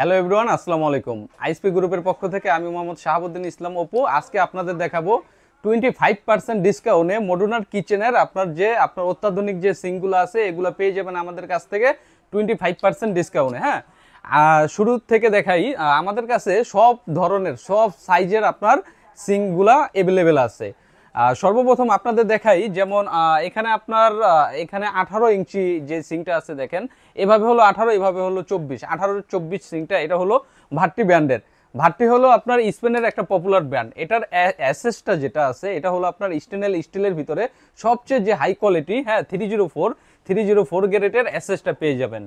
Hello everyone আসসালামু আলাইকুম। আইসপি গ্রুপের পক্ষ থেকে আমি মোহাম্মদ শাহাবুদ্দিন ইসলাম অপু। আজকে আপনাদের দেখাবো টোয়েন্টি ফাইভ পার্সেন্ট ডিসকাউন্টে মডুলার কিচেনের আপনার যে, আপনার অত্যাধুনিক যে সিঙ্কগুলো আছে, এগুলো পেয়ে যাবেন আমাদের কাছ থেকে টোয়েন্টি ফাইভ পার্সেন্ট ডিসকাউন্টে হ্যাঁ? শুরু থেকে দেখাই আমাদের কাছে সব ধরনের, সব সাইজের আপনার সিঙ্কগুলা অ্যাভেলেবেল আছে। সর্বপ্রথম আপনাদের দেখাই, যেমন এখানে আপনার এখানে আঠারো ইঞ্চি যে সিংটা আছে দেখেন, এভাবে হলো আঠারো, এভাবে হলো চব্বিশ। আঠারো, চব্বিশ সিংটা, এটা হলো ভাট্টি ব্র্যান্ডের। ভাট্টি হলো আপনার স্পেনের একটা পপুলার ব্র্যান্ড এটার অ্যাসেসটা যেটা আছে, এটা হলো আপনার স্টেনলেস স্টিলের ভিতরে সবচেয়ে যে হাই কোয়ালিটি হ্যাঁ three zero four three zero four গ্রেডের অ্যাসেসটা পেয়ে যাবেন।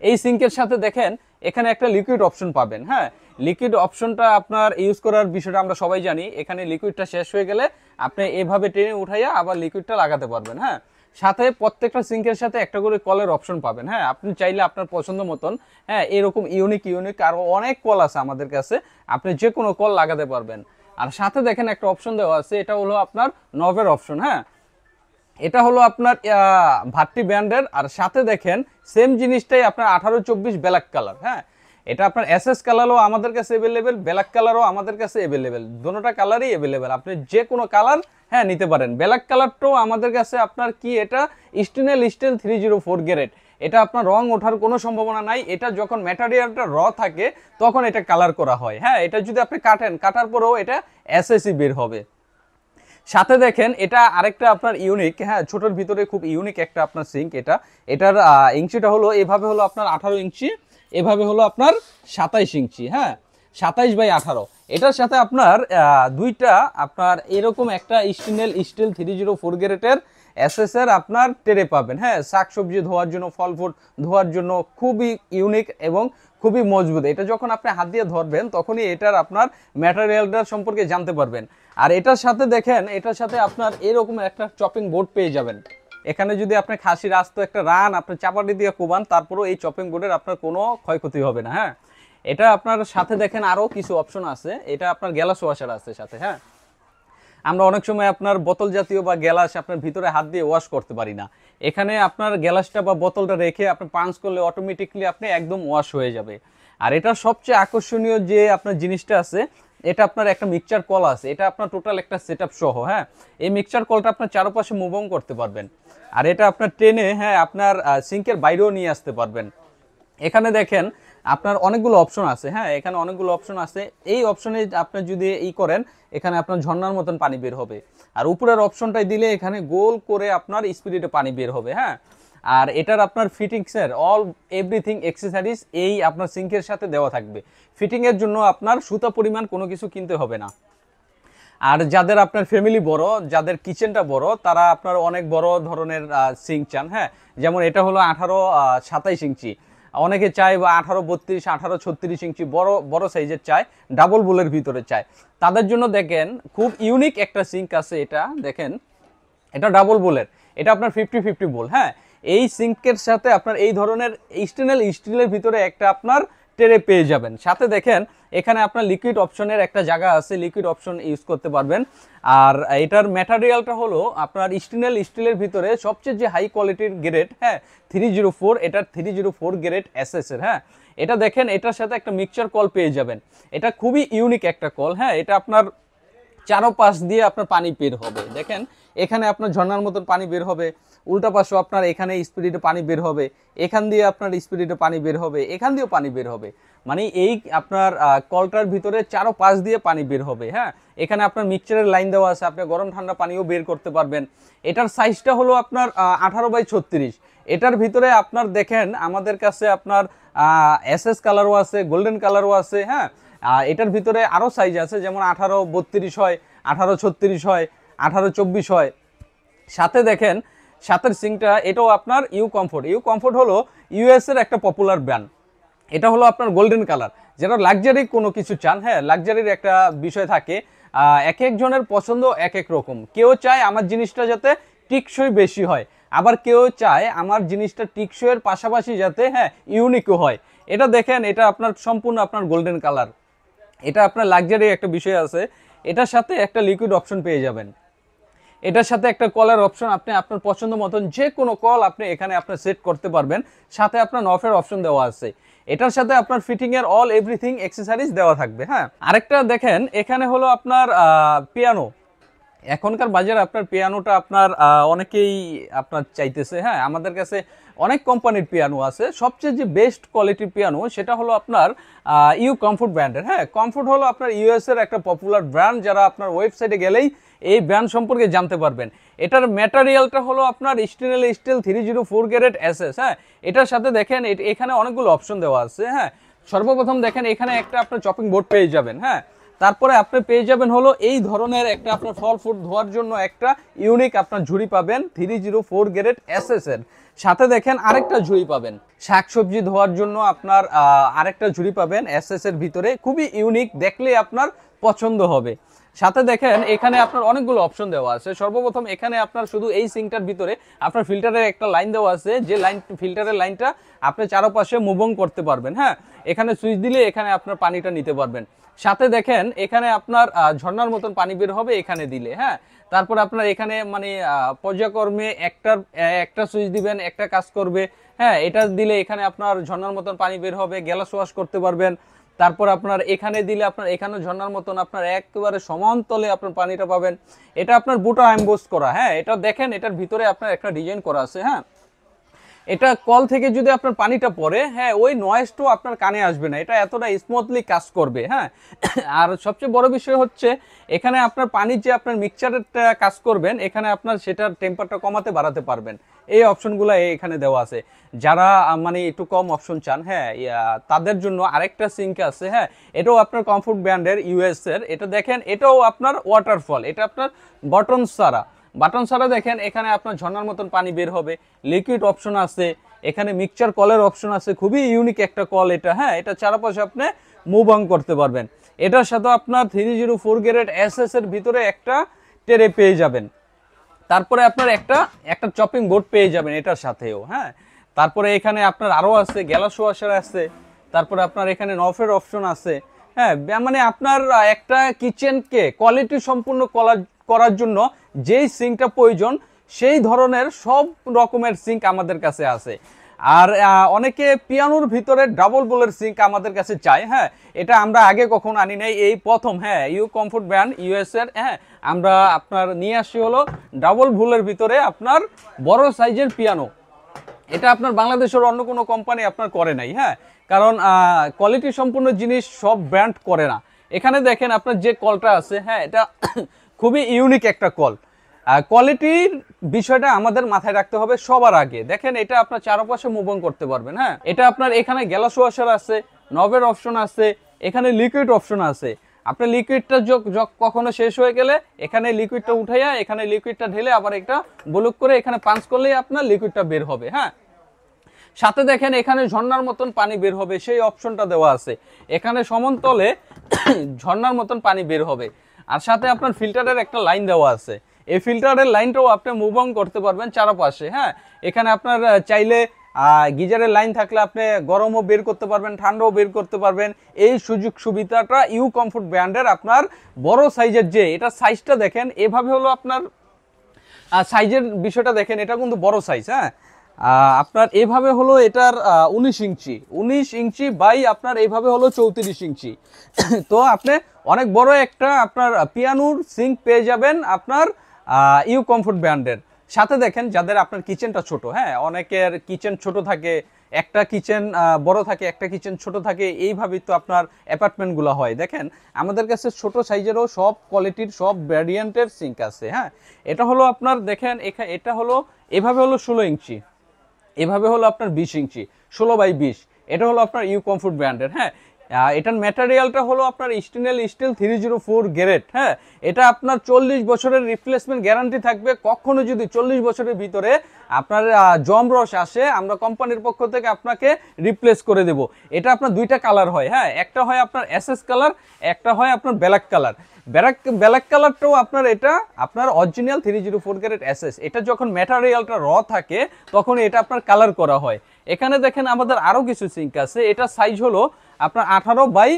এই সিঙ্কের সাথে দেখেন, এখানে একটা লিকুইড অপশন পাবেন হ্যাঁ। লিকুইড অপশনটা আপনার ইউজ করার বিষয়টা আমরা সবাই জানি। এখানে লিকুইডটা শেষ হয়ে গেলে আপনি এভাবে টেনে উঠাইয়া আবার লিকুইডটা লাগাতে পারবেন হ্যাঁ? সাথে প্রত্যেকটা সিঙ্কের সাথে একটা করে কলের অপশন পাবেন হ্যাঁ? আপনি চাইলে আপনার পছন্দ মতন হ্যাঁ এরকম ইউনিক ইউনিক আরও অনেক কল আছে আমাদের কাছে, আপনি যে কোনো কল লাগাতে পারবেন। আর সাথে দেখেন একটা অপশন দেওয়া আছে, এটা হলো আপনার নভের অপশন হ্যাঁ? এটা হলো আপনার ভাট্টি ব্র্যান্ডের আর সাথে দেখেন সেম জিনিসটাই আপনার আঠারো চব্বিশ ব্ল্যাক কালার হ্যাঁ? এটা আপনার এস এস কালারও আমাদের কাছে অ্যাভেলেবেল ব্ল্যাক কালারও আমাদের কাছে অ্যাভেলেবেল দুটোটা কালারই অ্যাভেলেবেল আপনি যে কোনো কালার হ্যাঁ নিতে পারেন। ব্ল্যাক কালারটাও আমাদের কাছে আপনার কি এটা? Stainless steel three zero four grade এটা আপনার রং ওঠার কোনো সম্ভাবনা নাই। এটা যখন ম্যাটারিয়ালটা র থাকে, তখন এটা কালার করা হয়। হ্যাঁ এটা যদি আপনি কাটেন, কাটার পরেও এটা এসএসি বের হবে। সাথে দেখেন, এটা আরেকটা আপনার ইউনিক হ্যাঁ ছোটোর ভিতরে খুব ইউনিক একটা আপনার সিঙ্ক এটা। এটার ইঞ্চিটা হলো, এভাবে হলো আপনার আঠারো ইঞ্চি। এভাবে হলো আপনার সাতাইশ ইঞ্চি হ্যাঁ? সাতাইশ বাই আঠারো। এটার সাথে আপনার দুইটা আপনার এরকম একটা stainless steel three zero four গ্রেটের এসএসের আপনার টেরে পাবেন হ্যাঁ? শাকসবজি ধোয়ার জন্য, ফল ফুল ধোয়ার জন্য খুবই ইউনিক এবং খুবই মজবুত। এটা যখন আপনি হাত দিয়ে ধরবেন, তখনই এটার আপনার ম্যাটেরিয়ালটা সম্পর্কে জানতে পারবেন। আর এটার সাথে দেখেন, এটার সাথে আপনার এরকম একটা চপিং বোর্ড পেয়ে যাবেন। এখানে যদি আপনি খাসির আস্ত একটা রান আপনি চাপাটি দিয়ে কোবান, তারপরেও এই চপিং বোর্ডের আপনার কোনো ক্ষয়ক্ষতি হবে না হ্যাঁ? এটা আপনার সাথে দেখেন আরও কিছু অপশন আছে। এটা আপনার গ্যালাস ওয়াশার আছে সাথে হ্যাঁ? আমরা অনেক সময় আপনার বোতল জাতীয় বা গ্যালাস আপনার ভিতরে হাত দিয়ে ওয়াশ করতে পারি না। এখানে আপনার গ্যালাসটা বা বোতলটা রেখে আপনি পাঞ্চ করলে অটোমেটিকলি আপনি একদম ওয়াশ হয়ে যাবে। আর এটা সবচেয়ে আকর্ষণীয় যে আপনার জিনিসটা আছে, এটা আপনার একটা মিক্সচার কল আছে। এটা আপনার টোটাল একটা সেট সহ হ্যাঁ? এই মিক্সচার কলটা আপনার চারপাশে মুভং করতে পারবেন। আর এটা আপনার ট্রেনে হ্যাঁ আপনার সিঙ্কের বাইরেও নিয়ে আসতে পারবেন। এখানে দেখেন, আপনার অনেকগুলো অপশন আছে হ্যাঁ এখানে অনেকগুলো অপশন আছে। এই অপশনে আপনি যদি ই করেন, এখানে আপনার ঝর্ণার মতন পানি বের হবে। আর উপরের অপশনটাই দিলে এখানে গোল করে আপনার স্পিরিটে পানি বের হবে হ্যাঁ। আর এটার আপনার ফিটিংসের অল এভরিথিং এক্সেসারিজ এই আপনার সিঙ্কের সাথে দেওয়া থাকবে। ফিটিংয়ের জন্য আপনার সুতা পরিমাণ কোনো কিছু কিনতে হবে না। আর যাদের আপনার ফ্যামিলি বড়, যাদের কিচেনটা বড়, তারা আপনার অনেক বড় ধরনের সিঙ্ক চান হ্যাঁ? যেমন এটা হলো আঠারো সাতাইশ ইঞ্চি। অনেকে চায় বা আঠারো বত্রিশ, আঠারো ছত্রিশ ইঞ্চি বড় বড় সাইজের চায় ডাবল বুলের ভিতরে চায়। তাদের জন্য দেখেন, খুব ইউনিক একটা সিঙ্ক আছে এটা, দেখেন। এটা ডাবল বোলের এটা আপনার ফিফটি ফিফটি বোল হ্যাঁ? এই সিঙ্কের সাথে আপনার এই ধরনের স্টেনেল স্টিলের ভিতরে একটা আপনার টেরে পেয়ে যাবেন। সাথে দেখেন, এখানে আপনার লিকুইড অপশনের একটা জায়গা আছে লিকুইড অপশন ইউজ করতে পারবেন। আর এটার ম্যাটারিয়ালটা হলো আপনার স্টিনেল স্টিলের ভিতরে সবচেয়ে যে হাই কোয়ালিটির গ্রেড হ্যাঁ থ্রি জিরো ফোর এটার three zero four grade S এর হ্যাঁ। এটা দেখেন, এটার সাথে একটা মিক্সচার কল পেয়ে যাবেন। এটা খুবই ইউনিক একটা কল হ্যাঁ। এটা আপনার চারো পাশ দিয়ে আপনার পানি বের হবে। দেখেন, এখানে আপনার ঝর্নার মতন পানি বের হবে, উল্টা পাশও আপনার এখানে স্পিরিটে পানি বের হবে, এখান দিয়ে আপনার স্পিরিটে পানি বের হবে, এখান দিয়েও পানি বের হবে। মানে এই আপনার কলটার ভিতরে চারো পাশ দিয়ে পানি বের হবে হ্যাঁ? এখানে আপনার মিক্সচারের লাইন দেওয়া আছে, আপনি গরম ঠান্ডা পানিও বের করতে পারবেন। এটার সাইজটা হলো আপনার আঠারো বাই ছত্রিশ। এটার ভিতরে আপনার দেখেন, আমাদের কাছে আপনার এস এস কালারও আছে, গোল্ডেন কালারও আছে হ্যাঁ? এটার ভিতরে আরও সাইজ আছে, যেমন আঠারো বত্রিশ হয়, আঠারো ছত্রিশ হয়, আঠারো চব্বিশ হয়। সাথে দেখেন, সাথের সিংটা, এটাও আপনার ইউ কমফোর্ট ইউ কমফোর্ট হলো ইউএস এর একটা পপুলার ব্র্যান্ড এটা হলো আপনার গোল্ডেন কালার যেটা লাক্সারি কোনো কিছু চান হ্যাঁ লাক্সারির একটা বিষয় থাকে এক একজনের পছন্দ এক এক রকম। কেউ চায় আমার জিনিসটা যাতে টিকসই বেশি হয়, আবার কেউ চায় আমার জিনিসটা টিকসইয়ের পাশাপাশি যাতে হ্যাঁ ইউনিকও হয়। এটা দেখেন, এটা আপনার সম্পূর্ণ আপনার গোল্ডেন কালার এটা আপনার লাক্সারি একটা বিষয় আছে। এটার সাথে একটা লিকুইড অপশন পেয়ে যাবেন। এটার সাথে একটা কলার অপশন আপনি আপনার পছন্দ মতন যে কোনো কল আপনি এখানে আপনার সেট করতে পারবেন। সাথে আপনার নফের অপশন দেওয়া আছে। এটার সাথে আপনার ফিটিং এর অল এভরিথিং এক্সেসারিজ দেওয়া থাকবে হ্যাঁ। আরেকটা দেখেন, এখানে হলো আপনার পিয়ানো এখনকার বাজারে আপনার পিয়ানোটা আপনার অনেকেই আপনার চাইতেছে হ্যাঁ আমাদের কাছে অনেক কোম্পানির পিয়ানো আছে। সবচেয়ে যে বেস্ট কোয়ালিটির পিয়ানো, সেটা হলো আপনার ইউ কমফোর্ট ব্র্যান্ডের হ্যাঁ কমফোর্ট হলো আপনার ইউএস এর একটা পপুলার ব্র্যান্ড যারা আপনার ওয়েবসাইটে গেলেই এই ব্র্যান্ড সম্পর্কে জানতে পারবেন। এটার ম্যাটারিয়ালটা হলো আপনার stainless steel three zero four grade S হ্যাঁ এটার সাথে দেখেন এখানে অনেকগুলো অপশন দেওয়া আছে হ্যাঁ। সর্বপ্রথম দেখেন, এখানে একটা আপনার চপিং বোর্ড পেয়ে যাবেন হ্যাঁ। তারপরে আপনি পেয়ে যাবেন হলো এই ধরনের একটা আপনার ফল ফুড ধোয়ার জন্য একটা ইউনিক আপনার ঝুড়ি পাবেন three zero four grade S S এর সাথে দেখেন আরেকটা ঝুড়ি পাবেন। শাকসবজি ধোয়ার জন্য আপনার আরেকটা ঝুড়ি পাবেন এস এস এর ভিতরে। খুবই ইউনিক দেখলে আপনার পছন্দ হবে। সাথে দেখেন এখানে আপনার অনেকগুলো অপশন দেওয়া আছে। সর্বপ্রথম এখানে আপনার শুধু এই সিঙ্কটার ভিতরে আপনার ফিল্টারের একটা লাইন দেওয়া আছে যে লাইন ফিল্টারের লাইনটা আপনি চারপাশে মুভং করতে পারবেন হ্যাঁ? এখানে সুইচ দিলে এখানে আপনার পানিটা নিতে পারবেন। সাথে দেখেন এখানে আপনার আহ, ঝর্ণার মতন পানি বের হবে এখানে দিলে হ্যাঁ? তারপর আপনার এখানে মানে পর্যায়ক্রমে একটার একটা সুইচ দিবেন একটা কাজ করবে হ্যাঁ? এটা দিলে এখানে আপনার ঝর্ণার মতন পানি বের হবে গ্যালাস ওয়াশ করতে পারবেন। তারপর আপনার এখানে দিলে আপনার, এখানে ঝর্নার মতন আপনার একেবারে সমান তলে আপনার পানিটা পাবেন। এটা আপনার বুটা অ্যাম্বোস করা হ্যাঁ এটা দেখেন, এটার ভিতরে আপনার একটা ডিজাইন করা আছে হ্যাঁ। এটা কল থেকে যদি আপনার পানিটা পড়ে হ্যাঁ ওই নয়েজটাও আপনার কানে আসবে না। এটা এতটা স্মুথলি কাজ করবে হ্যাঁ। আর সবচেয়ে বড় বিষয় হচ্ছে, এখানে আপনার পানির যে আপনার মিক্সচারের কাজ করবেন, এখানে আপনার সেটার টেম্পারটা কমাতে, বাড়াতে পারবেন। এই অপশনগুলো এখানে দেওয়া আছে। যারা মানে একটু কম অপশন চান হ্যাঁ তাদের জন্য আরেকটা সিঙ্ক আছে হ্যাঁ। এটাও আপনার কমফোর্ট ব্র্যান্ডের ইউএস এর এটা দেখেন, এটাও আপনার ওয়াটারফল এটা আপনার বটন সারা। বাটন ছাড়া দেখেন, এখানে আপনার ঝর্নার মতন পানি বের হবে। লিকুইড অপশন আছে। এখানে মিক্সচার কলের অপশন আছে। খুবই ইউনিক একটা কল এটা হ্যাঁ? এটা চারপাশে আপনি মুভ অন করতে পারবেন। এটার সাথে আপনার three zero four grade S এর ভিতরে একটা টেরে পেয়ে যাবেন। তারপরে আপনার একটা একটা চপিং বোর্ড পেয়ে যাবেন এটার সাথেও হ্যাঁ? তারপরে এখানে আপনার আরও আছে গ্যালাস ওয়াশার আছে। তারপরে আপনার এখানে নফের অপশন আছে। হ্যাঁ মানে আপনার একটা কিচেনকে কোয়ালিটি সম্পূর্ণ করার জন্য যেই সিঙ্কটা প্রয়োজন, সেই ধরনের সব রকমের সিঙ্ক আমাদের কাছে আছে। আর অনেকে পিয়ানোর ভিতরে ডাবল বোলের সিঙ্ক আমাদের কাছে চাই হ্যাঁ? এটা আমরা আগে কখনো আনি নাই। এই প্রথম হ্যাঁ ইউ কমফোর্ট ব্র্যান্ড ইউএস এর হ্যাঁ আমরা আপনার নিয়ে আসি হলো ডাবল ভুলের ভিতরে আপনার বড় সাইজের পিয়ানো। এটা আপনার বাংলাদেশের অন্য কোনো কোম্পানি আপনার করে নাই হ্যাঁ? কারণ কোয়ালিটি সম্পূর্ণ জিনিস সব ব্র্যান্ড করে না। এখানে দেখেন আপনার যে কলটা আছে হ্যাঁ এটা খুবই ইউনিক একটা কল কোয়ালিটির বিষয়টা আমাদের মাথায় রাখতে হবে সবার আগে। দেখেন, এটা আপনার চারপাশে মুভ অন করতে পারবেন হ্যাঁ? এটা আপনার এখানে গ্যালাস ওয়াশার আছে নবের অপশন আছে, এখানে লিকুইড অপশন আছে। আপনার লিকুইডটা কখনো শেষ হয়ে গেলে এখানে লিকুইডটা উঠাইয়া, এখানে লিকুইডটা ঢেলে আবার একটা ব্লক করে এখানে পাঞ্চ করলেই আপনার লিকুইডটা বের হবে হ্যাঁ? সাথে দেখেন, এখানে ঝর্নার মতন পানি বের হবে, সেই অপশনটা দেওয়া আছে। এখানে সমন্তলে ঝর্ণার মতন পানি বের হবে। আর সাথে আপনার ফিল্টারের একটা লাইন দেওয়া আছে। এই ফিল্টারের লাইনটাও আপনি মুভ অন করতে পারবেন চারপাশে হ্যাঁ? এখানে আপনার চাইলে গিজারের লাইন থাকলে আপনি গরমও বের করতে পারবেন, ঠান্ডাও বের করতে পারবেন। এই সুযোগ সুবিধাটা ইউ কমফোর্ট ব্র্যান্ডের আপনার বড় সাইজের যে, এটা সাইজটা দেখেন, এভাবে হলো আপনার সাইজের বিষয়টা দেখেন, এটা কিন্তু বড় সাইজ হ্যাঁ? আপনার এভাবে হলো এটার উনিশ ইঞ্চি। উনিশ ইঞ্চি বাই আপনার এইভাবে হলো চৌত্রিশ ইঞ্চি। তো আপনি অনেক বড় একটা আপনার পিয়ানুর সিঙ্ক পেয়ে যাবেন আপনার ইউ কমফোর্ট ব্র্যান্ডের। সাথে দেখেন যাদের আপনার কিচেনটা ছোট হ্যাঁ অনেকের কিচেন ছোট থাকে, একটা কিচেন বড় থাকে, একটা কিচেন ছোট থাকে, এইভাবেই তো আপনার অ্যাপার্টমেন্টগুলো হয়। দেখেন, আমাদের কাছে ছোট সাইজেরও সব কোয়ালিটির, সব ভ্যারিয়েন্টের সিঙ্ক আছে হ্যাঁ। এটা হলো আপনার, দেখেন এটা হলো, এভাবে হলো ষোলো ইঞ্চি। এভাবে হলো আপনার বিশ ইঞ্চি, ষোলো বাই বিশ। এটা হলো আপনার ইউ কমফোর্ট ব্র্যান্ডের হ্যাঁ? এটার ম্যাটেরিয়ালটা হলো আপনার stainless steel three zero four grade হ্যাঁ? এটা আপনার চল্লিশ বছরের রিপ্লেসমেন্ট গ্যারান্টি থাকবে। কখনো যদি চল্লিশ বছরের ভিতরে আপনার আহ, জম রস আসে আমরা কোম্পানির পক্ষ থেকে আপনাকে রিপ্লেস করে দেব। এটা আপনার দুইটা কালার হয় হ্যাঁ? একটা হয় আপনার এসএস কালার একটা হয় আপনার ব্ল্যাক কালার ব্ল্যাক ব্ল্যাক কালারটাও আপনার এটা আপনার original three zero four grade SS এটা যখন ম্যাটেরিয়ালটা র থাকে তখন এটা আপনার কালার করা হয়। এখানে দেখেন আমাদের আরও কিছু সিঙ্ক আছে। এটা সাইজ হলো আপনার আঠারো বাই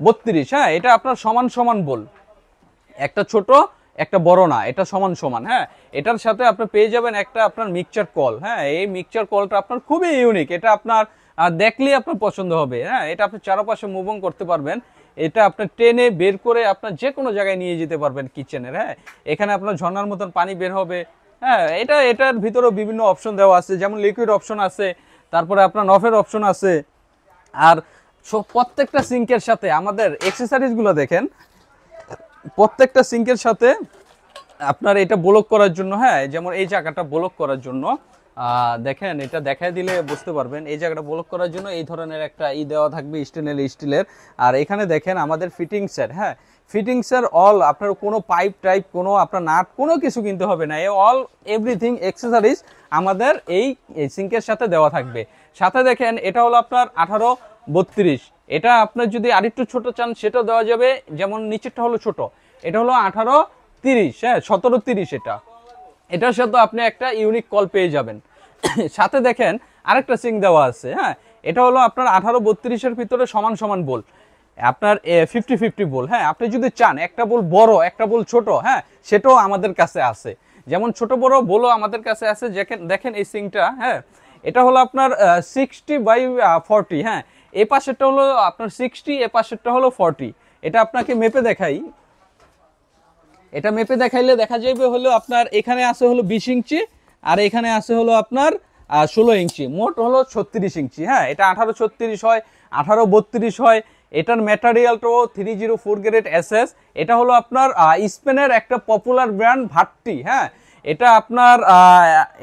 বত্রিশ হ্যাঁ এটা আপনার সমান সমান বল। একটা ছোট, একটা বড় না, এটা সমান সমান হ্যাঁ। এটার সাথে আপনি পেয়ে যাবেন একটা আপনার মিক্সচার কল হ্যাঁ। এই মিক্সচার কলটা আপনার খুবই ইউনিক এটা আপনার দেখলেই আপনার পছন্দ হবে হ্যাঁ। এটা আপনি চারপাশে মুভং করতে পারবেন। এটা আপনার ট্রেনে বের করে আপনার যে কোনো জায়গায় নিয়ে যেতে পারবেন কিচেনের হ্যাঁ। এখানে আপনার ঝর্ণার মতন পানি বের হবে হ্যাঁ। এটা, এটার ভিতরেও বিভিন্ন অপশন দেওয়া আছে, যেমন লিকুইড অপশন আছে, তারপরে আপনার নফের অপশন আছে। আর সব- প্রত্যেকটা সিঙ্কের সাথে আমাদের এক্সেসারিজগুলো দেখেন, প্রত্যেকটা সিঙ্কের সাথে আপনার এটা ব্লক করার জন্য হ্যাঁ যেমন এই জায়গাটা ব্লক করার জন্য দেখেন এটা দেখায় দিলে বুঝতে পারবেন, এই জায়গাটা ব্লক করার জন্য এই ধরনের একটা ই দেওয়া থাকবে স্টেনলেস স্টিলের আর এখানে দেখেন আমাদের ফিটিংসের হ্যাঁ ফিটিংসের অল আপনার কোনো পাইপ টাইপ কোনো আপনার নাট, কোনো কিছু কিনতে হবে না। এ অল এভরিথিং এক্সেসারিজ আমাদের এই সিঙ্কের সাথে দেওয়া থাকবে। সাথে দেখেন, এটা হলো আপনার আঠারো বত্রিশ। এটা আপনার যদি আরেকটু ছোট চান, সেটা দেওয়া যাবে। যেমন নিচেরটা হলো ছোট। এটা হলো আঠারো তিরিশ হ্যাঁ সতেরো তিরিশ এটা। এটার সাথে আপনি একটা ইউনিক কল পেয়ে যাবেন। সাথে দেখেন, আরেকটা সিং দেওয়া আছে হ্যাঁ। এটা হলো আপনার আঠারো বত্রিশের ভিতরে সমান সমান বল আপনার ফিফটি ফিফটি বল হ্যাঁ আপনি যদি চান, একটা বল বড়, একটা বল ছোট হ্যাঁ সেটাও আমাদের কাছে আছে। যেমন ছোট বড় বলও আমাদের কাছে আছে, দেখেন এই সিংটা হ্যাঁ এটা হলো আপনার সিক্সটি বাই ফর্টি হ্যাঁ এ পাশেরটা হলো আপনার সিক্সটি এ পাশেরটা হলো ফর্টি এটা আপনাকে মেপে দেখাই। এটা মেপে দেখাইলে দেখা যাবে হলো আপনার, এখানে আছে হলো বিশ ইঞ্চি, আর এখানে আছে হলো আপনার ষোলো ইঞ্চি। মোট হলো ছত্রিশ ইঞ্চি হ্যাঁ এটা আঠারো ছত্রিশ হয়, আঠারো বত্রিশ হয় এটার ম্যাটারিয়ালটাও three zero four grade S S এটা হলো আপনার স্পেনের একটা পপুলার ব্র্যান্ড ভাট্টি হ্যাঁ? এটা আপনার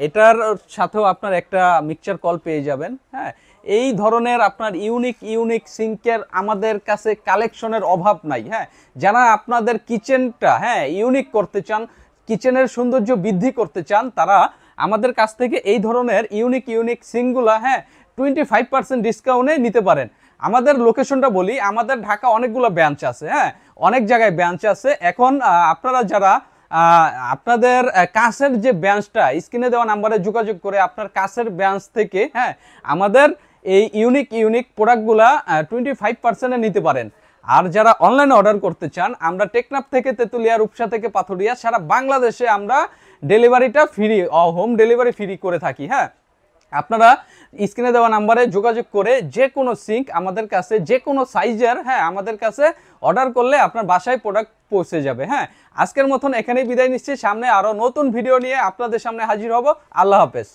এটার সাথেও আপনার একটা মিক্সচার কল পেয়ে যাবেন হ্যাঁ? এই ধরনের আপনার ইউনিক ইউনিক সিঙ্কের আমাদের কাছে কালেকশনের অভাব নাই হ্যাঁ? যারা আপনাদের কিচেনটা হ্যাঁ ইউনিক করতে চান কিচেনের সৌন্দর্য বৃদ্ধি করতে চান, তারা আমাদের কাছ থেকে এই ধরনের ইউনিক ইউনিক সিঙ্কগুলা হ্যাঁ টোয়েন্টি ফাইভ পার্সেন্ট ডিসকাউন্টে নিতে পারেন। আমাদের লোকেশনটা বলি, আমাদের ঢাকা অনেকগুলো ব্রাঞ্চ আছে হ্যাঁ? অনেক জায়গায় ব্রাঞ্চ আছে। এখন আপনারা যারা আপনাদের কাছের যে ব্রাঞ্চটা স্ক্রিনে দেওয়া নাম্বারে যোগাযোগ করে আপনার কাছের ব্রাঞ্চ থেকে হ্যাঁ আমাদের এই ইউনিক ইউনিক প্রোডাক্টগুলা টোয়েন্টি ফাইভ পার্সেন্টে নিতে পারেন। আর যারা অনলাইনে অর্ডার করতে চান, আমরা টেকনাফ থেকে তেতুলিয়া, রূপসা থেকে পাথুরিয়া, সারা বাংলাদেশে আমরা ডেলিভারিটা ফ্রি হোম ডেলিভারি ফ্রি করে থাকি হ্যাঁ? আপনারা স্ক্রিনে দেওয়া নাম্বারে যোগাযোগ করে যে কোনো সিঙ্ক আমাদের কাছে যে কোনো সাইজের হ্যাঁ আমাদের কাছে অর্ডার করলে আপনার বাসায় প্রোডাক্ট পৌঁছে যাবে হ্যাঁ। আজকের মতন এখানেই বিদায় নিচ্ছি। সামনে আরও নতুন ভিডিও নিয়ে আপনাদের সামনে হাজির হব। আল্লাহ হাফেজ।